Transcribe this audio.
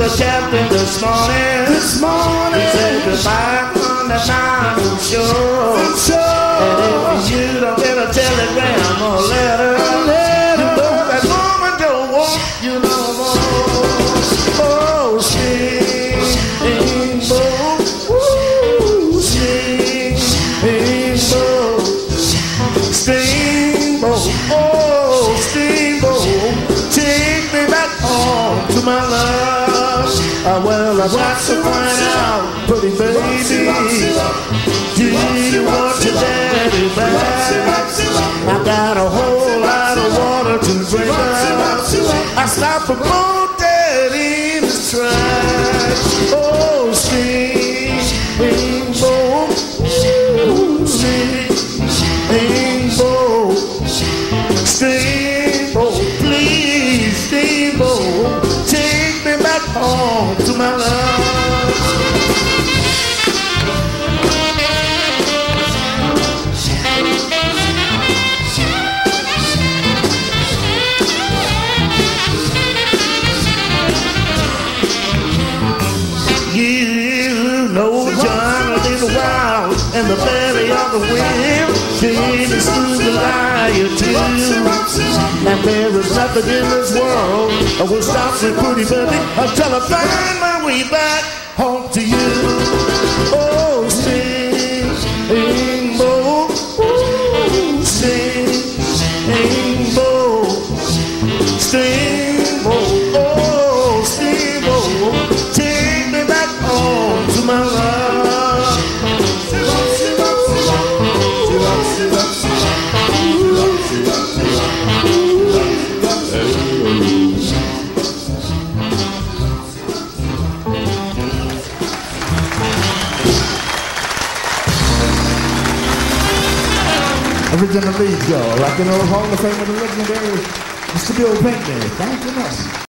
the captain this morning. This morning. He said goodbye on the mountain shore. Uh, I've got to find out, pretty baby. Do you want your daddy back? I got a whole lot of water to drink out. I stopped for more daddy in the You know John little wild and the belly of the wind. Jane through the liar too. And there is nothing in this world that will stop me pretty baby Until I find my way back home to you Original lead go, Rock and Roll Hall of Fame of the legendary Mr. Bill Pinkney. Thank you much.